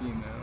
female.